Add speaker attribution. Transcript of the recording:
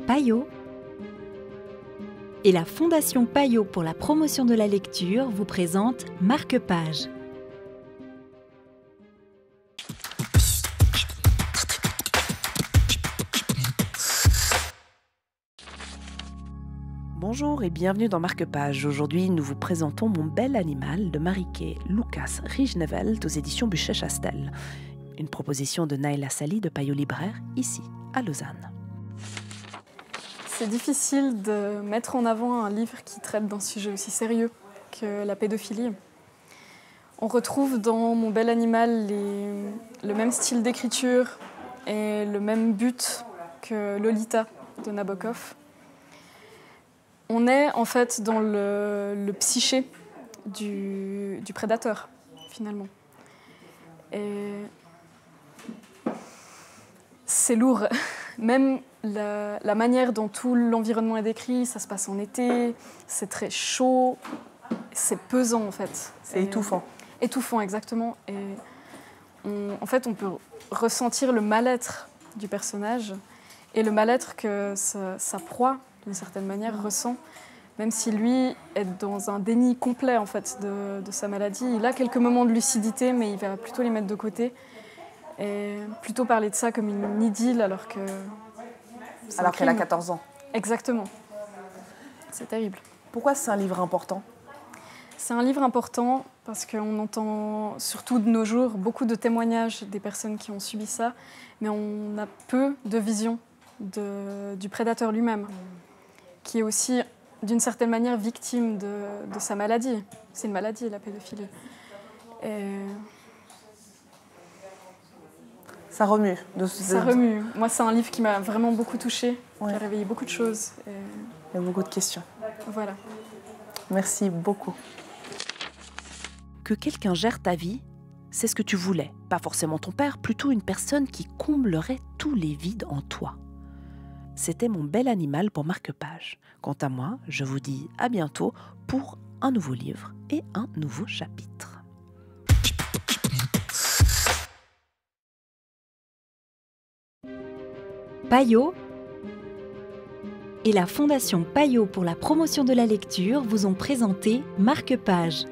Speaker 1: Payot et la Fondation Payot pour la promotion de la lecture vous présente Marque-Page.
Speaker 2: Bonjour et bienvenue dans Marque-Page. Aujourd'hui, nous vous présentons Mon bel animal de Mariké Lucas Rijnevelt aux éditions Buchet-Chastel. Une proposition de Naila Sali de Payot Libraire, ici, à Lausanne.
Speaker 3: C'est difficile de mettre en avant un livre qui traite d'un sujet aussi sérieux que la pédophilie. On retrouve dans Mon bel animal le même style d'écriture et le même but que Lolita de Nabokov. On est en fait dans le, psyché du, du prédateur, finalement. Et c'est lourd. Même la, manière dont tout l'environnement est décrit, ça se passe en été, c'est très chaud, c'est pesant en fait.
Speaker 2: C'est étouffant.
Speaker 3: Étouffant, exactement. Et en fait, on peut ressentir le mal-être du personnage et le mal-être que sa, proie, d'une certaine manière, ressent. Même si lui est dans un déni complet en fait de, de sa maladie, il a quelques moments de lucidité, mais il va plutôt les mettre de côté et plutôt parler de ça comme une idylle alors que
Speaker 2: alors qu'elle a 14 ans.
Speaker 3: Exactement. C'est terrible.
Speaker 2: Pourquoi c'est un livre important?
Speaker 3: C'est un livre important parce qu'on entend, surtout de nos jours, beaucoup de témoignages des personnes qui ont subi ça, mais on a peu de vision du prédateur lui-même, qui est aussi, d'une certaine manière, victime de, de sa maladie. C'est une maladie, la pédophilie. Et
Speaker 2: ça remue.
Speaker 3: De... Ça remue. Moi, c'est un livre qui m'a vraiment beaucoup touchée, qui a réveillé beaucoup de choses.
Speaker 2: Il y a beaucoup de questions.
Speaker 3: Voilà.
Speaker 2: Merci beaucoup. Que quelqu'un gère ta vie, c'est ce que tu voulais. Pas forcément ton père, plutôt une personne qui comblerait tous les vides en toi. C'était mon bel animal pour marque-page. Quant à moi, je vous dis à bientôt pour un nouveau livre et un nouveau chapitre.
Speaker 1: Payot et la Fondation Payot pour la promotion de la lecture vous ont présenté Marque-Page.